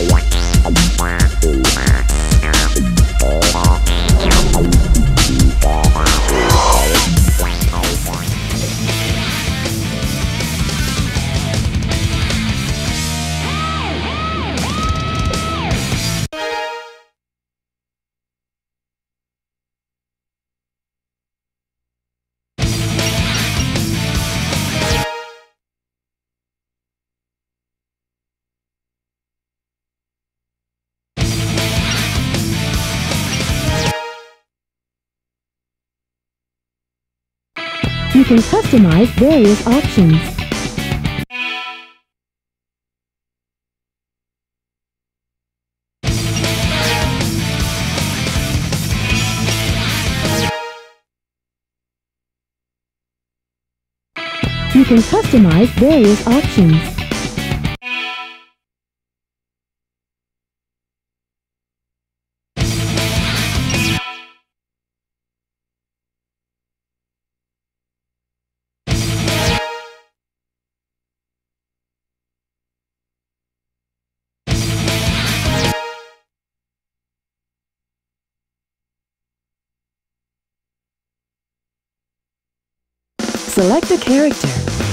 Wow. You can customize various options. You can customize various options. Select a character.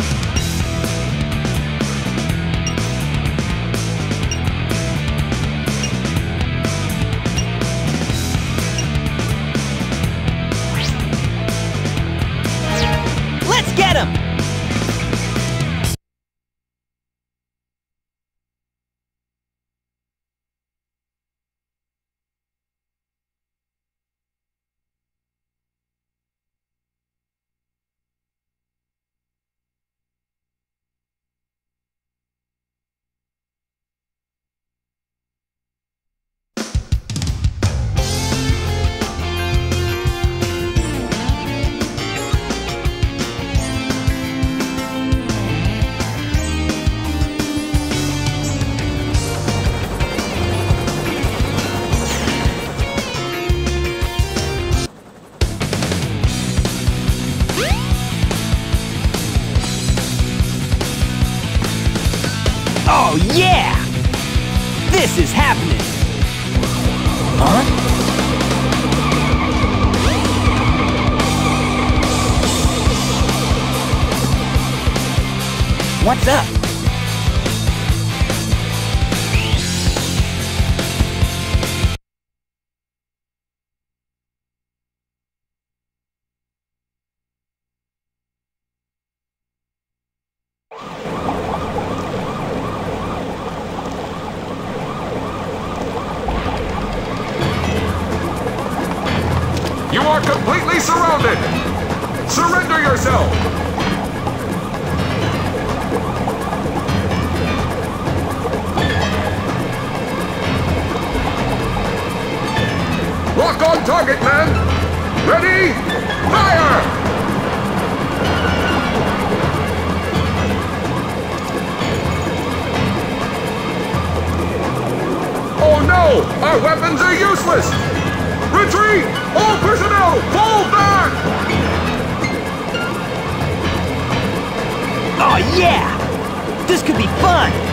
Yeah! This is happening! Huh? What's up? Are completely surrounded! Surrender yourself! Lock on target, man! Ready? Fire! Oh no! Our weapons are useless! Retreat! All personnel, fall back! Oh yeah! This could be fun!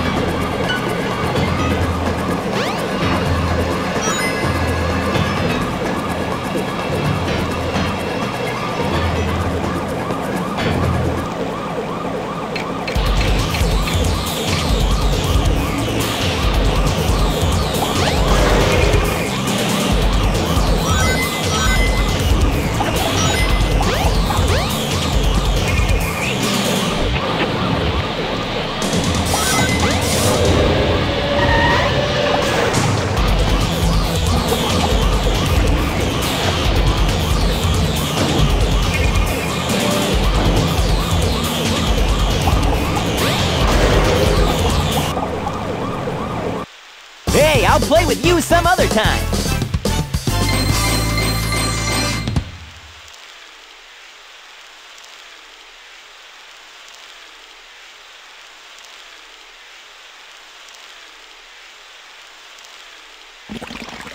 Play with you some other time!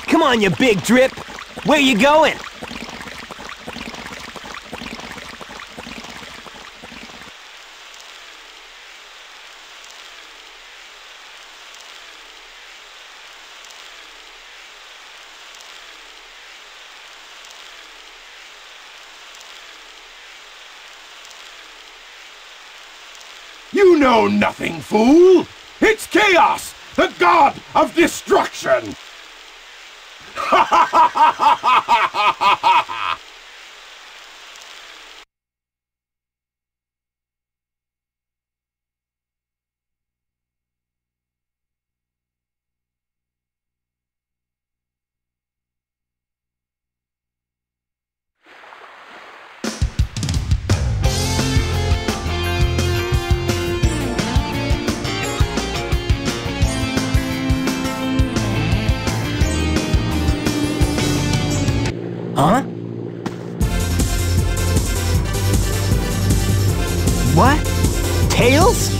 Come on, you big drip! Where you going? You know nothing, fool! It's Chaos, the god of destruction! Ha ha ha ha ha ha Huh? What? Tails?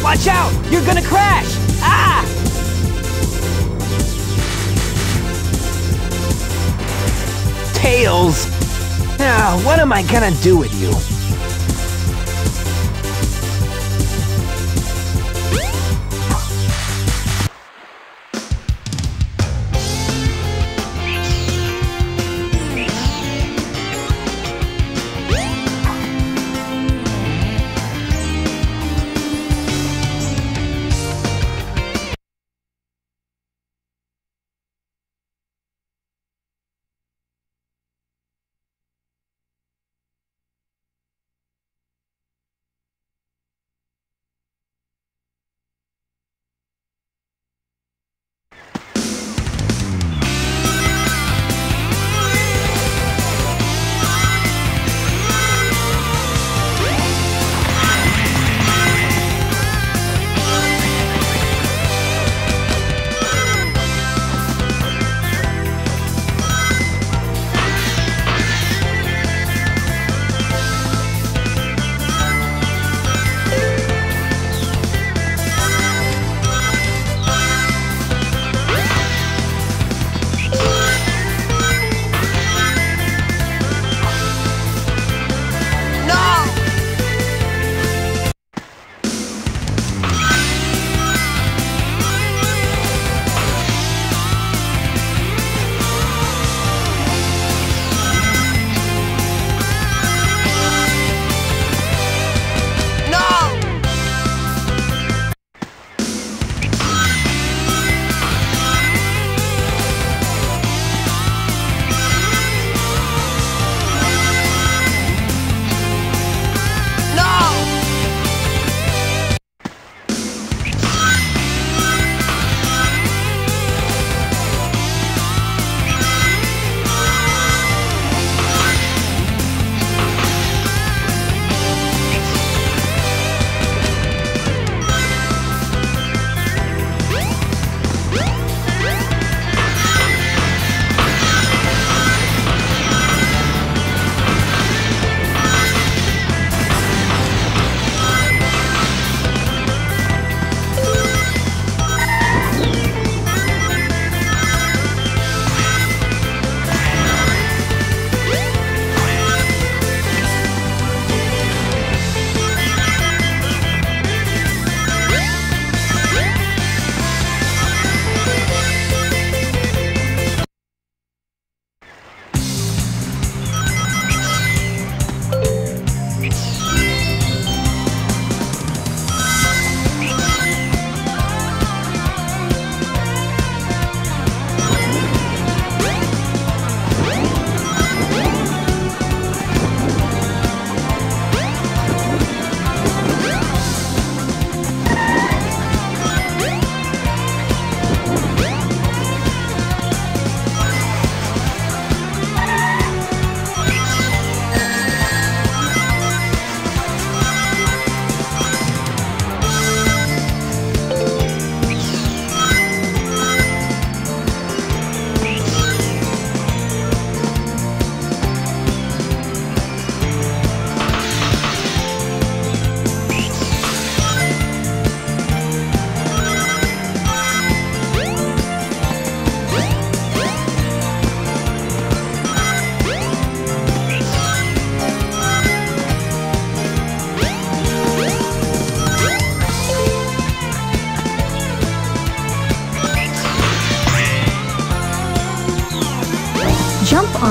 Watch out! You're gonna crash! Ah! Tails! Now, what am I gonna do with you?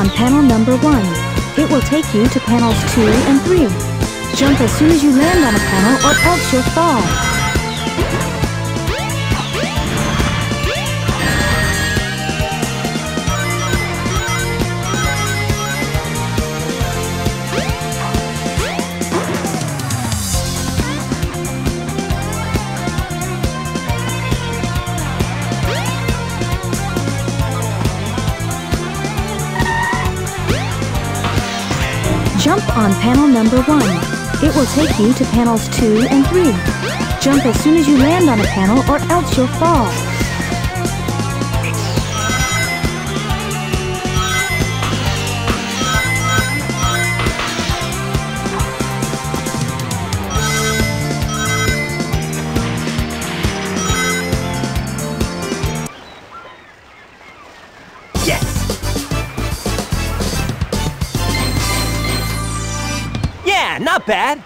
On panel number 1. It will take you to panels 2 and 3. Jump as soon as you land on a panel or else you'll fall. Number 1. It will take you to panels 2 and 3. Jump as soon as you land on a panel or else you'll fall. Bad.